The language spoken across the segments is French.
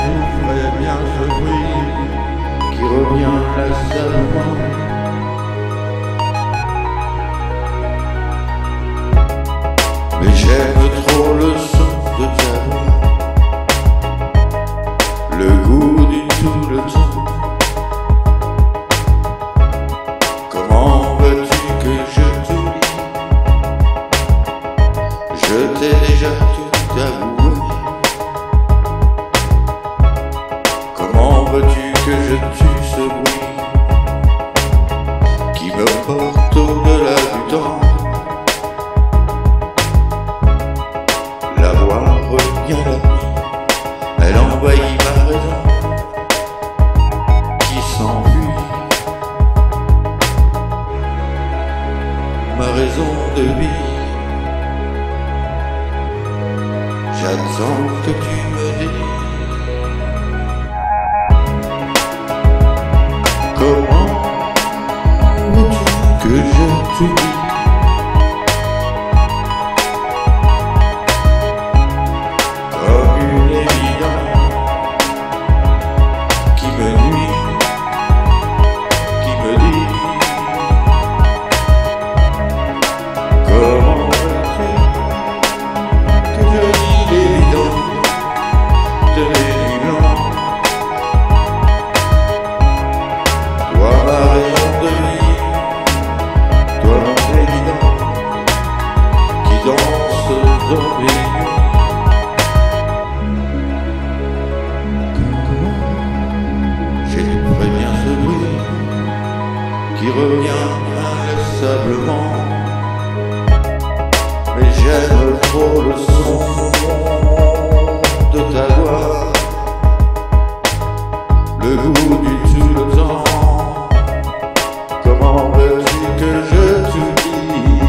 souffrez bien ce bruit qui revient laissamment. Mais j'aime trop le son de ta voix, le goût du tout le temps. Comment veux-tu que je t'oublie? Je t'ai déjà tout avoué. Que je tue ce bruit qui me porte au-delà du temps La voix revient la nuit, elle envahit ma raison qui s'enfuit. Ma raison de vie, j'attends que tu me je trop le son de ta voix, le goût du tout le temps. Comment veux-tu que je t'oublie?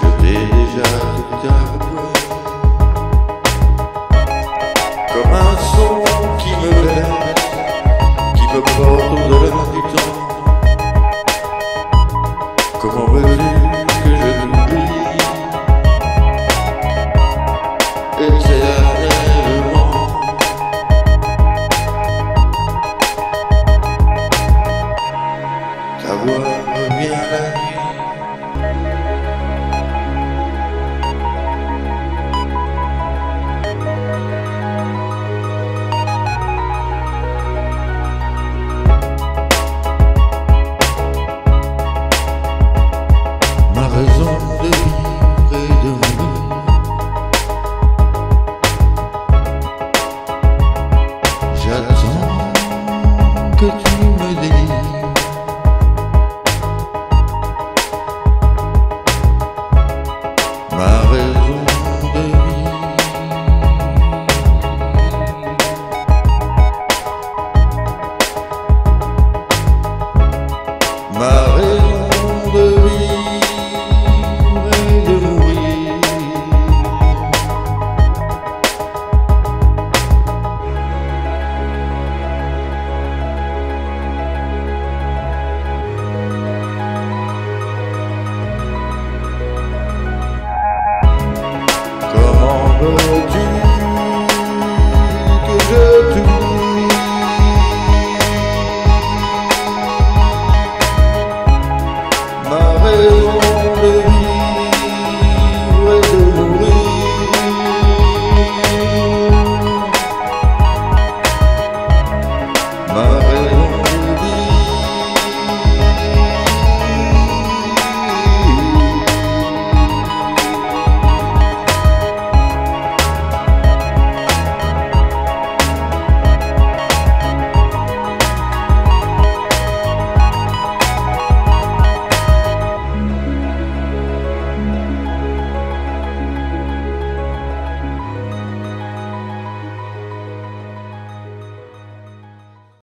Je t'ai déjà tout Comme un son qui me laisse Qui me porte au-delà du temps yeah. Oh, Jesus.